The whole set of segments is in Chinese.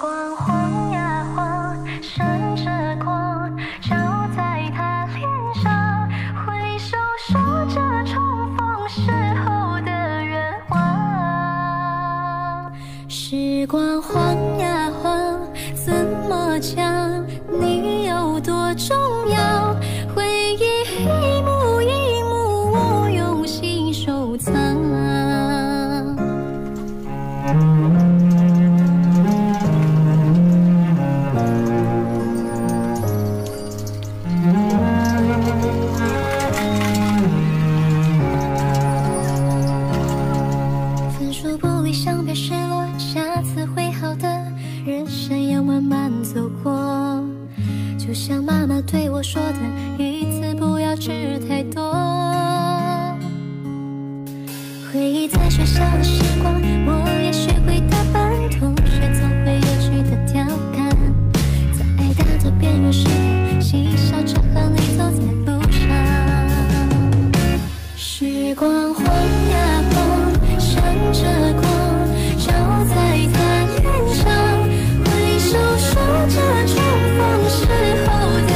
光晃呀晃闪着光照在他脸上挥手说着重逢时候的愿望。时光晃一次不要吃太多回忆在学校的时光我也学会打扮同学总会有趣的调侃在挨打的边缘试探嬉笑着和你走在路上时光晃呀晃闪着光照在他脸上挥手说着重逢时候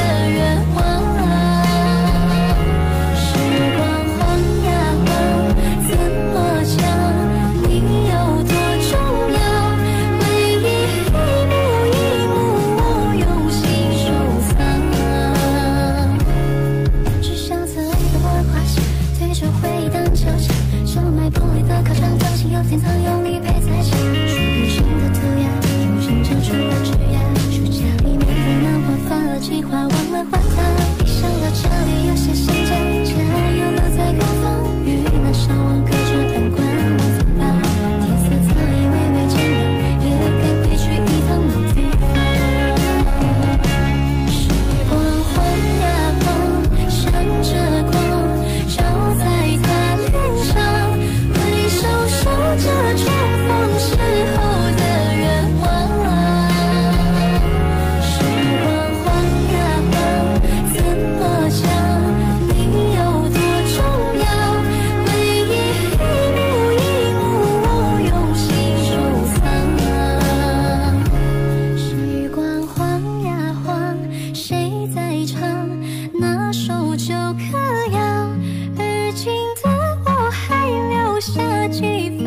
下起风。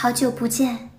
好久不见。